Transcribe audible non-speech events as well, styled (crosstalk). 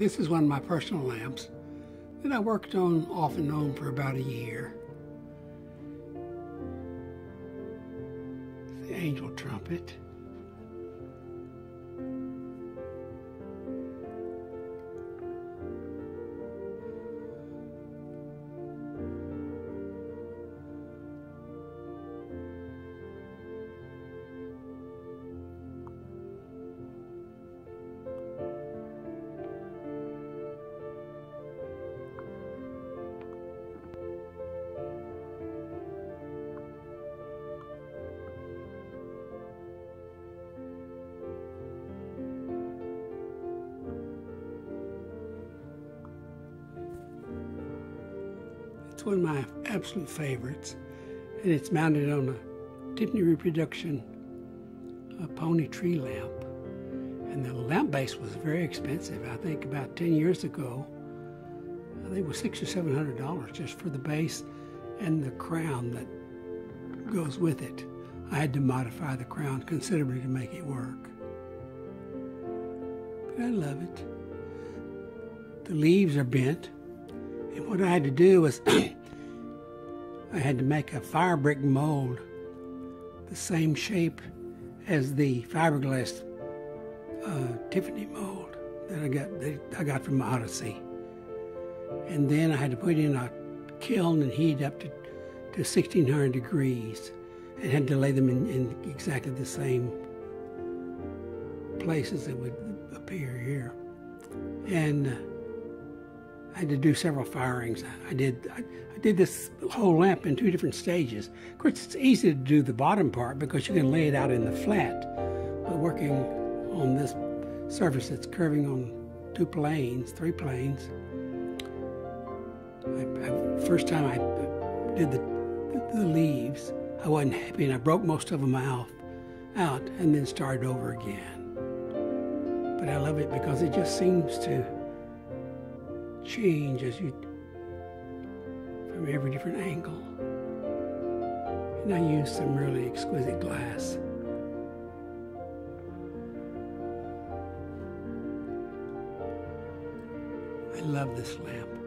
this is one of my personal lamps that I worked on off and on for about a year. The angel trumpet. It's one of my absolute favorites, and it's mounted on a Tiffany reproduction a pony tree lamp. And the lamp base was very expensive. I think about 10 years ago, I think it was six or seven hundred dollars just for the base and the crown that goes with it. I had to modify the crown considerably to make it work. But I love it. The leaves are bent, what I had to do was (clears throat) I had to make a fire brick mold the same shape as the fiberglass uh, Tiffany mold that I got that I got from Odyssey. And then I had to put in a kiln and heat up to, to 1600 degrees and had to lay them in, in exactly the same places that would appear here. And uh, I had to do several firings. I did I, I, did this whole lamp in two different stages. Of course, it's easy to do the bottom part because you can lay it out in the flat. But working on this surface that's curving on two planes, three planes, I, first time I did the, the leaves, I wasn't happy and I broke most of them out, out and then started over again. But I love it because it just seems to change as you from every different angle. And I use some really exquisite glass. I love this lamp.